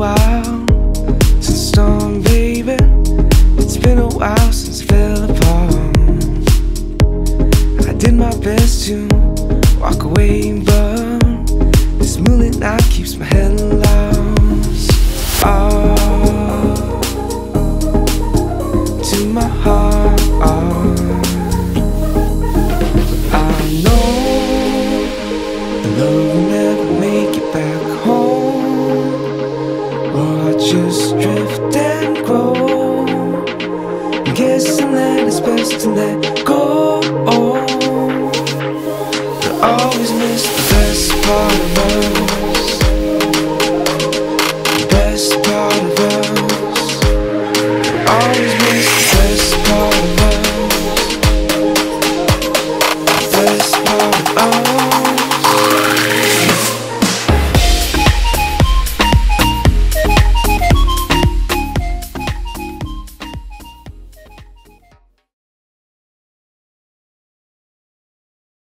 while since storm, baby. It's been a while since I fell apart. I did my best to walk away, but this moonlit night keeps my head lost. Oh, to my heart. Oh. just drift and grow. Guessing that it's best to let go. I always miss the best part of love.